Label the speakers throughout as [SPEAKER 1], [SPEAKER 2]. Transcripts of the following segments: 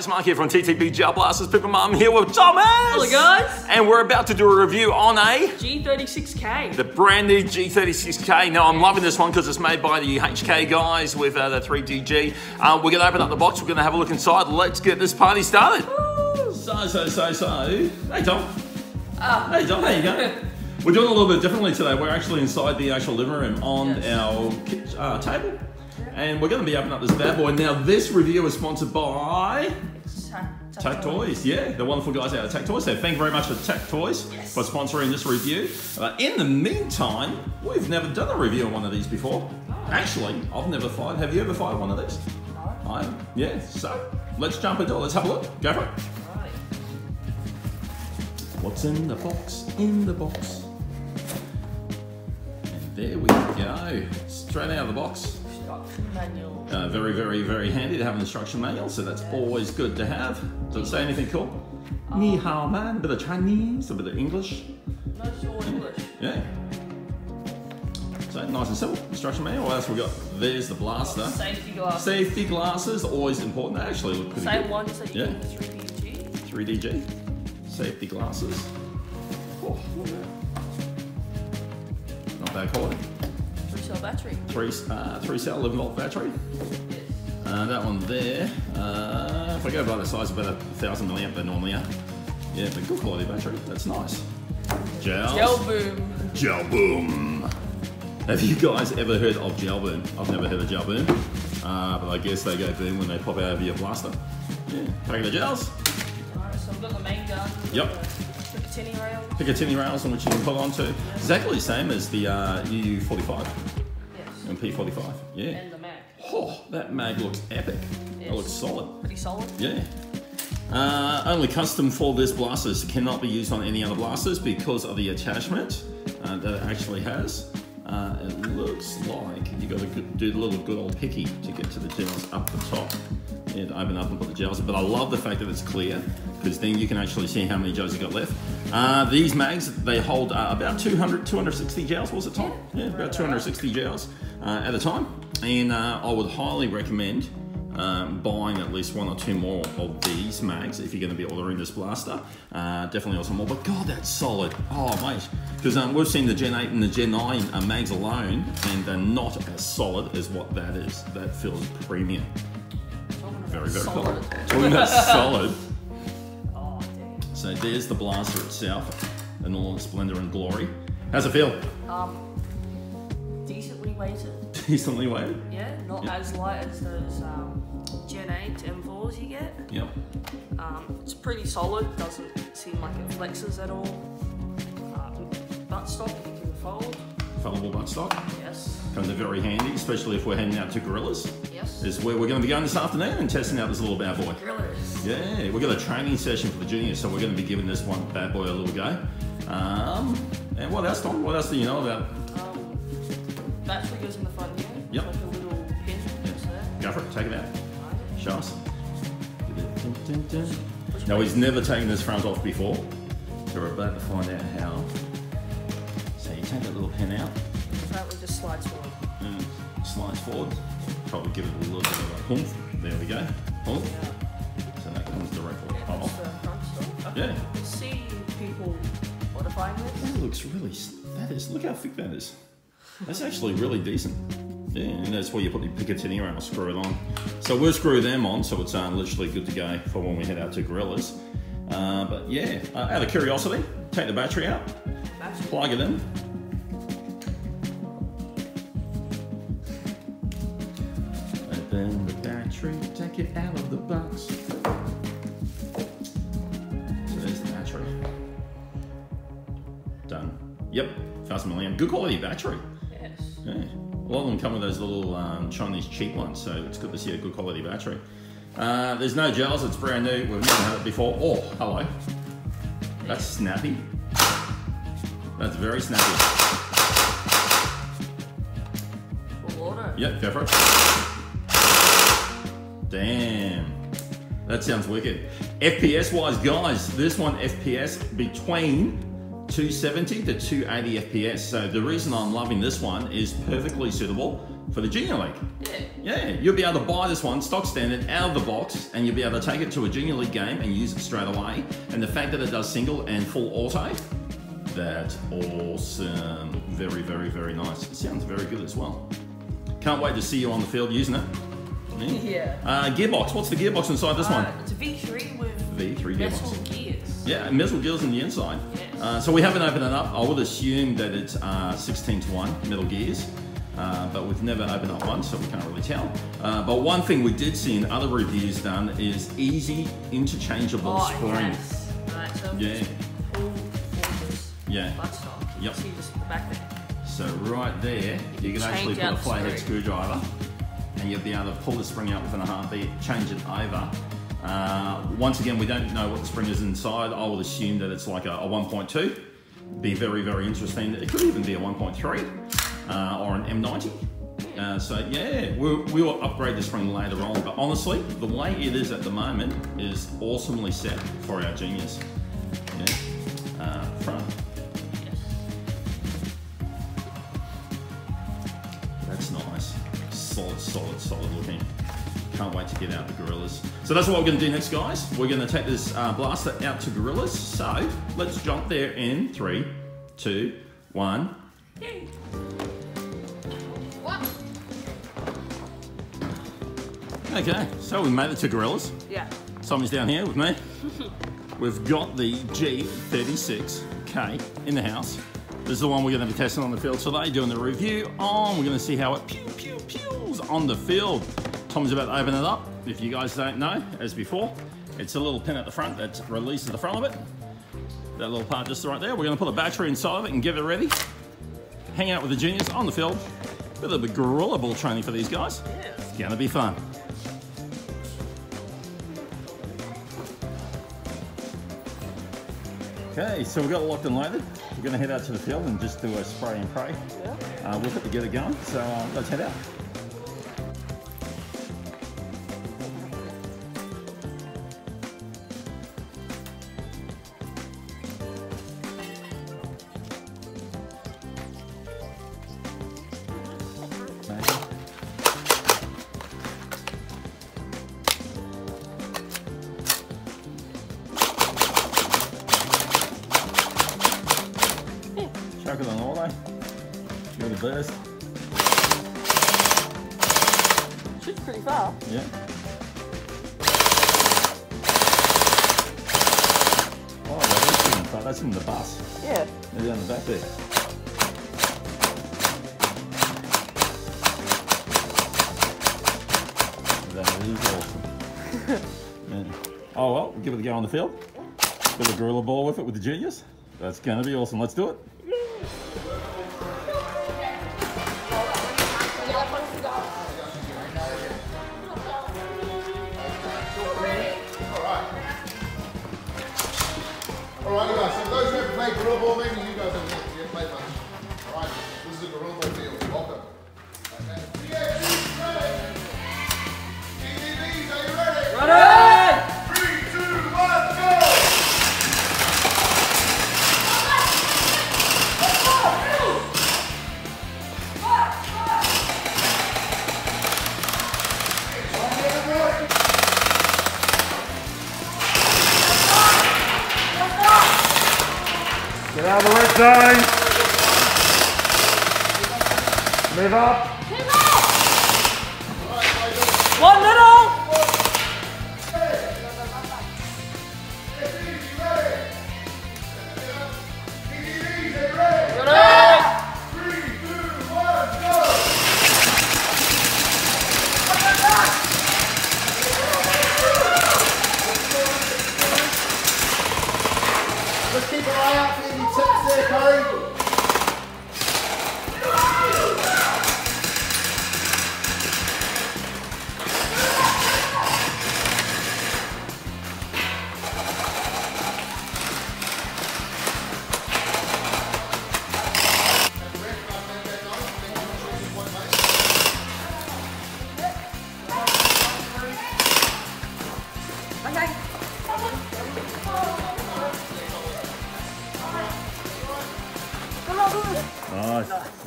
[SPEAKER 1] guys, Mark here from TTB Gel Blasters. People Mum here with Thomas.
[SPEAKER 2] Hello guys.
[SPEAKER 1] And we're about to do a review on a
[SPEAKER 2] G36K.
[SPEAKER 1] the brand new G36K. Now I'm loving this one because it's made by the HK guys with uh, the 3DG. Uh, we're gonna open up the box. We're gonna have a look inside. Let's get this party started. So so so so. Hey Tom.
[SPEAKER 2] Ah.
[SPEAKER 1] Hey Tom. How you going? We're doing a little bit differently today. We're actually inside the actual living room on
[SPEAKER 2] Yes.
[SPEAKER 1] our uh, table. And we're going to be opening up this bad boy. Now, this review is sponsored by Tac Toys. Yeah, the wonderful guys out of Tac Toys. So, thank you very much to Tac Toys
[SPEAKER 2] Yes.
[SPEAKER 1] for sponsoring this review. Uh, in the meantime, we've never done a review on one of these before. Actually, I've never fired. Have you ever fired one of these?
[SPEAKER 2] No.
[SPEAKER 1] I yeah. So, let's jump into it. Let's have a look. Go for it.
[SPEAKER 2] Right.
[SPEAKER 1] What's in the box? In the box. And there we go. Straight out of the box.
[SPEAKER 2] Manual.
[SPEAKER 1] Uh, very, very, very handy to have an instruction manual, so that's always good to have. Does it say anything cool? Ni hao man, a bit of Chinese, a bit of English.
[SPEAKER 2] No short English.
[SPEAKER 1] Yeah. So nice and simple. Instruction manual. What else we got? There's the blaster.
[SPEAKER 2] Safety glass.
[SPEAKER 1] Safety glasses, always important. They actually look pretty
[SPEAKER 2] Same
[SPEAKER 1] good.
[SPEAKER 2] that you
[SPEAKER 1] Yeah.
[SPEAKER 2] get 3DG.
[SPEAKER 1] 3DG. Safety glasses. Oh. Not bad quality.
[SPEAKER 2] Three cell battery.
[SPEAKER 1] Three, uh, three cell 11 volt battery.
[SPEAKER 2] Yes.
[SPEAKER 1] Uh, that one there, uh, if I go by the size, about a thousand milliamp they normally are. Yeah, but good quality battery. That's nice. Gels.
[SPEAKER 2] Gel boom.
[SPEAKER 1] Gel boom. Have you guys ever heard of gel boom? I've never heard of gel boom, uh, but I guess they go boom when they pop out of your blaster. Yeah, packet of gels.
[SPEAKER 2] Alright, so we've got the main gun.
[SPEAKER 1] Yep.
[SPEAKER 2] Picatinny rail.
[SPEAKER 1] Picatinny rails on which you can pull onto. Exactly the same as the uh, EU45
[SPEAKER 2] Yes.
[SPEAKER 1] and P45. Yeah.
[SPEAKER 2] And the Mac.
[SPEAKER 1] Oh, that mag looks epic.
[SPEAKER 2] Yes.
[SPEAKER 1] looks solid.
[SPEAKER 2] Pretty solid.
[SPEAKER 1] Yeah. Uh, only custom for this blasters cannot be used on any other blasters because of the attachment uh, that it actually has. Uh, it looks like you've got to do the little good old picky to get to the gels up the top. Yeah, to open up and put the gels in. But I love the fact that it's clear because then you can actually see how many gels you got left. Uh, these mags, they hold uh, about 200, 260 gels, was it Tom? Yeah, about 260 gels uh, at a time. And uh, I would highly recommend um, buying at least one or two more of these mags if you're going to be ordering this blaster. Uh, definitely also more, but God, that's solid. Oh, mate. Because um, we've seen the Gen 8 and the Gen 9 uh, mags alone, and they're not as solid as what that is. That feels premium.
[SPEAKER 2] Talking about
[SPEAKER 1] Very, very cool.
[SPEAKER 2] solid.
[SPEAKER 1] Talking about solid.
[SPEAKER 2] Oh, damn.
[SPEAKER 1] So there's the blaster itself in all its splendor and glory. How's it feel?
[SPEAKER 2] Um, decently weighted.
[SPEAKER 1] Decently weighted?
[SPEAKER 2] Yeah, not
[SPEAKER 1] Yeah.
[SPEAKER 2] as light as those um, Gen 8 M4s you get.
[SPEAKER 1] Yep.
[SPEAKER 2] Um, it's pretty solid, doesn't seem like it flexes at all. Um, buttstock you can fold,
[SPEAKER 1] Foldable buttstock.
[SPEAKER 2] yes,
[SPEAKER 1] In very handy, especially if we're heading out to Gorillas.
[SPEAKER 2] yes.
[SPEAKER 1] Is where we're going to be going this afternoon and testing out this little bad boy.
[SPEAKER 2] Grillers.
[SPEAKER 1] Yeah, we've got a training session for the juniors, so we're going to be giving this one bad boy a little go. Um, and what else, Tom? What else do you know about?
[SPEAKER 2] Um, battery goes in the front here.
[SPEAKER 1] Yep.
[SPEAKER 2] Like a little pin there.
[SPEAKER 1] Go for it, take it out.
[SPEAKER 2] Right.
[SPEAKER 1] Show us. No, he's never taken this front off before. So we're about to find out how. So you take that little pin out
[SPEAKER 2] Apparently just slides forward.
[SPEAKER 1] And slides forward. Probably give it a little bit of a oomph. There we go.
[SPEAKER 2] Yeah.
[SPEAKER 1] So that comes directly
[SPEAKER 2] Yeah,
[SPEAKER 1] off.
[SPEAKER 2] stuff.
[SPEAKER 1] Yeah.
[SPEAKER 2] You see people modifying this.
[SPEAKER 1] That looks really. That is. Look how thick that is. That's actually really decent. Yeah, and that's where you put the Picatinny around, screw it on. So we'll screw them on, so it's uh, literally good to go for when we head out to Gorillas. Uh, but yeah, uh, out of curiosity, take the battery out,
[SPEAKER 2] Battery.
[SPEAKER 1] plug it in. Take it out of the box. So there's the battery. Done. Yep, 1000 milliamp. Good quality battery.
[SPEAKER 2] Yes.
[SPEAKER 1] Yeah. A lot of them come with those little um, Chinese cheap ones, so it's good to see a good quality battery. Uh, there's no gels, it's brand new. We've never had it before. Oh, hello. That's snappy. That's very snappy.
[SPEAKER 2] Auto.
[SPEAKER 1] Yep, go for it. That sounds wicked. FPS wise, guys, this one FPS between 270 to 280 FPS. So the reason I'm loving this one is perfectly suitable for the junior league.
[SPEAKER 2] Yeah.
[SPEAKER 1] Yeah, you'll be able to buy this one stock standard out of the box and you'll be able to take it to a junior league game and use it straight away. And the fact that it does single and full auto, that's awesome. Very, very, very nice. It sounds very good as well. Can't wait to see you on the field using it.
[SPEAKER 2] Yeah.
[SPEAKER 1] Uh, gearbox, what's the gearbox inside this one?
[SPEAKER 2] Uh, it's a V3 with
[SPEAKER 1] V3
[SPEAKER 2] metal
[SPEAKER 1] gearbox.
[SPEAKER 2] gears.
[SPEAKER 1] Yeah, metal gears on the inside.
[SPEAKER 2] Yes.
[SPEAKER 1] Uh, so we haven't opened it up. I would assume that it's uh, 16 to 1 metal gears. Uh, but we've never opened up one, so we can't really tell. Uh, but one thing we did see in other reviews done is easy interchangeable
[SPEAKER 2] Oh,
[SPEAKER 1] springs.
[SPEAKER 2] yes. Right, so
[SPEAKER 1] Yeah.
[SPEAKER 2] pull
[SPEAKER 1] Yeah.
[SPEAKER 2] buttstock.
[SPEAKER 1] Yep.
[SPEAKER 2] see just the back there.
[SPEAKER 1] So right there, you can actually put a flathead screwdriver and you'll be able to pull the spring out within a heartbeat, change it over. Uh, once again, we don't know what the spring is inside. I would assume that it's like a, a 1.2. Be very, very interesting. It could even be a 1.3 uh, or an M90. Uh, so yeah, we'll, upgrade the spring later on. But honestly, the way it is at the moment is awesomely set for our Genius. Yeah. Solid, solid, solid looking. Can't wait to get out the gorillas. So that's what we're going to do next, guys. We're going to take this uh, blaster out to gorillas. So let's jump there in three, two, one.
[SPEAKER 2] Yay.
[SPEAKER 1] Okay, so we made it to gorillas.
[SPEAKER 2] Yeah.
[SPEAKER 1] Tommy's down here with me. We've got the G36K in the house. This is the one we're going to be testing on the field today, doing the review on. We're going to see how it pew pew on the field. Tom's about to open it up. If you guys don't know, as before, it's a little pin at the front that releases the front of it. That little part just right there. We're going to put a battery inside of it and get it ready. Hang out with the juniors on the field. Bit of a gorilla ball training for these guys. It's going to be fun. Okay, so we've got it locked and loaded. We're going to head out to the field and just do a spray and pray
[SPEAKER 2] Yeah.
[SPEAKER 1] uh, with it to get it going. So uh, let's head out. Chuck it on auto. Give it a burst.
[SPEAKER 2] Shoots pretty far.
[SPEAKER 1] Yeah. Oh, that's in the. That's in the bus.
[SPEAKER 2] Yeah.
[SPEAKER 1] They're down the back there. That is awesome. Yeah. Oh well, give it a go on the field. Bit of a gorilla ball with it with the juniors. That's gonna be awesome. Let's do it.
[SPEAKER 3] Alright guys, so those who haven't played Gorilla Ball, maybe you guys haven't played much. Alright, this is a Gorilla Ball
[SPEAKER 2] あ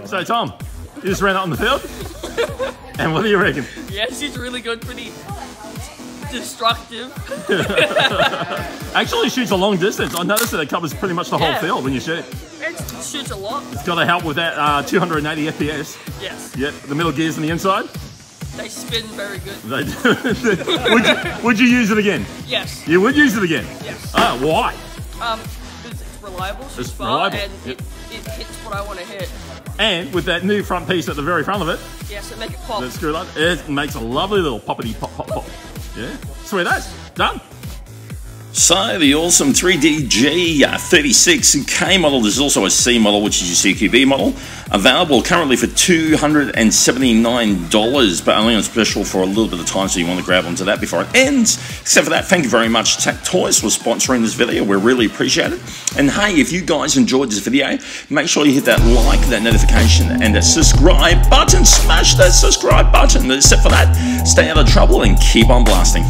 [SPEAKER 4] Nice.
[SPEAKER 1] So Tom, you just ran out on the field, and what do you reckon?
[SPEAKER 2] Yes, he's really good, pretty destructive.
[SPEAKER 1] Actually shoots a long distance. I noticed that it covers pretty much the whole field when you shoot.
[SPEAKER 2] It shoots a lot.
[SPEAKER 1] It's got to help with that uh, 280 FPS.
[SPEAKER 2] Yes,
[SPEAKER 1] Yep, the middle gears on the inside.
[SPEAKER 2] they spin very good.
[SPEAKER 1] They do. would, you, would you use it again?
[SPEAKER 2] Yes,
[SPEAKER 1] You would use it again.
[SPEAKER 2] yes.
[SPEAKER 1] Ah, why?
[SPEAKER 2] Um, it's, it's reliable,
[SPEAKER 1] It's
[SPEAKER 2] far,
[SPEAKER 1] reliable,
[SPEAKER 2] and
[SPEAKER 1] yep.
[SPEAKER 2] it, it hits what I want to hit.
[SPEAKER 1] And with that new front piece at the very front of it,
[SPEAKER 2] Yes, it make it pop.
[SPEAKER 1] that screw on, it makes a lovely little poppity pop pop pop. Yeah, sweet as done. So the awesome 3DG uh, 36K model. There's also a C model, which is your CQB model, available currently for $279, but only on special for a little bit of time. So you want to grab onto that before it ends. Except for that, thank you very much, Tac Toys, for sponsoring this video. We really appreciate it. And hey, if you guys enjoyed this video, make sure you hit that like, that notification, and that subscribe button. Smash that subscribe button. Except for that, stay out of trouble and keep on blasting.